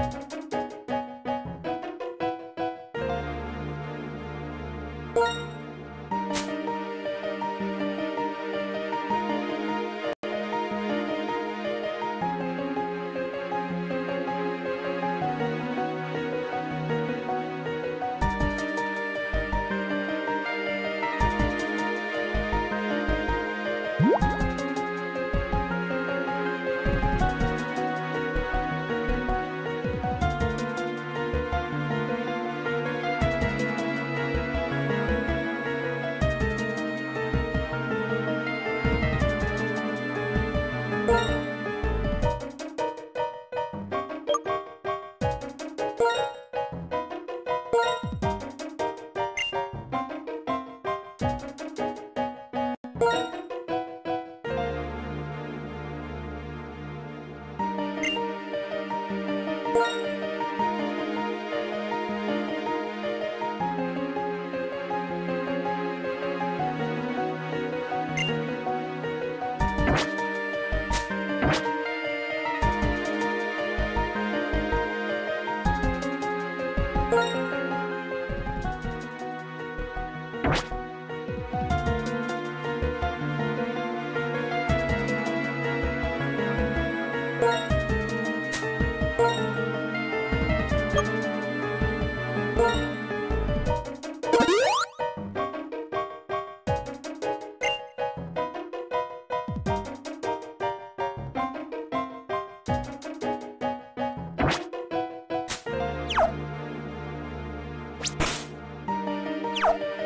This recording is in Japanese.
「「「you you